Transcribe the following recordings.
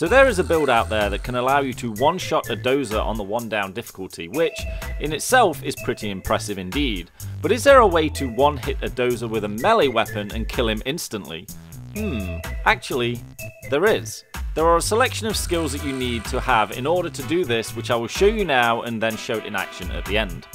So there is a build out there that can allow you to one-shot a dozer on the one down difficulty, which in itself is pretty impressive indeed. But is there a way to one-hit a dozer with a melee weapon and kill him instantly? Hmm, actually, there is. There are a selection of skills that you need to have in order to do this, which I will show you now and then show it in action at the end.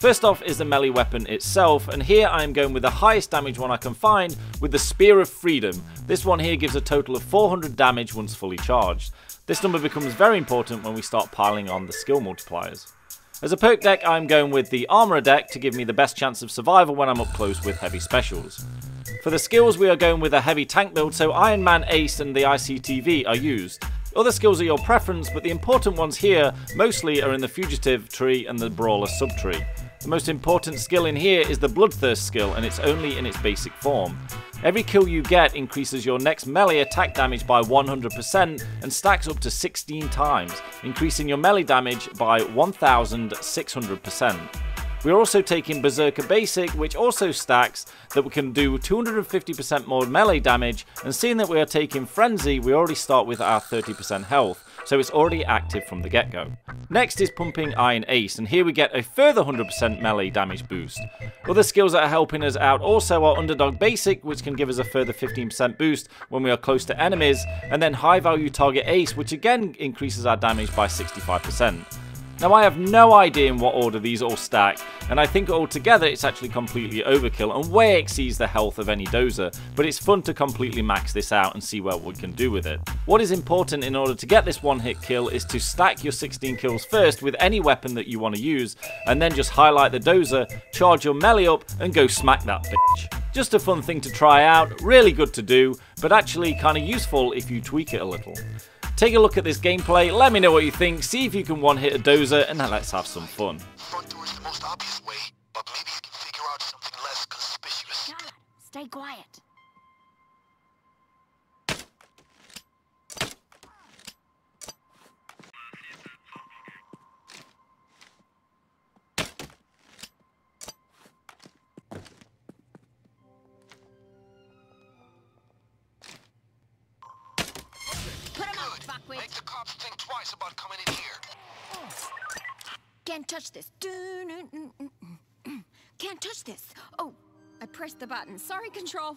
First off is the melee weapon itself, and here I am going with the highest damage one I can find with the Spear of Freedom. This one here gives a total of 400 damage once fully charged. This number becomes very important when we start piling on the skill multipliers. As a perk deck, I'm going with the Armourer deck to give me the best chance of survival when I'm up close with heavy specials. For the skills, we are going with a heavy tank build, so Iron Man Ace and the ICTV are used. Other skills are your preference, but the important ones here mostly are in the Fugitive tree and the Brawler subtree. The most important skill in here is the Bloodthirst skill and it's only in its basic form. Every kill you get increases your next melee attack damage by 100% and stacks up to 16 times, increasing your melee damage by 1600%. We're also taking Berserker Basic, which also stacks that we can do 250% more melee damage, and seeing that we are taking Frenzy, we already start with our 30% health, so it's already active from the get-go. Next is Pumping Iron Ace, and here we get a further 100% melee damage boost. Other skills that are helping us out also are Underdog Basic, which can give us a further 15% boost when we are close to enemies, and then High Value Target Ace, which again increases our damage by 65%. Now I have no idea in what order these all stack, and I think altogether it's actually completely overkill and way exceeds the health of any dozer, but it's fun to completely max this out and see what we can do with it. What is important in order to get this one hit kill is to stack your 16 kills first with any weapon that you want to use, and then just highlight the dozer, charge your melee up, and go smack that bitch. Just a fun thing to try out, really good to do, but actually kinda useful if you tweak it a little. Take a look at this gameplay, let me know what you think, see if you can one hit a dozer, and then let's have some fun. Front door is the most obvious way, but maybe you can figure out something less conspicuous. God, stay quiet. The cops think twice about coming in here. Can't touch this. Can't touch this. Oh, I pressed the button. Sorry, control.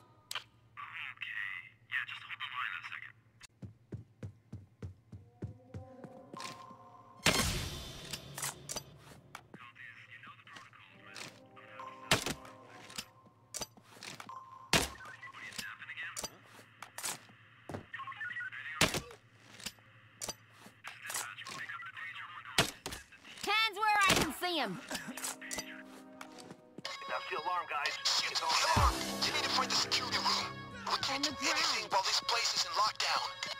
Him. That's the alarm, guys. It's on. Come on. You need to find the security room. We can't do anything while this place is in lockdown.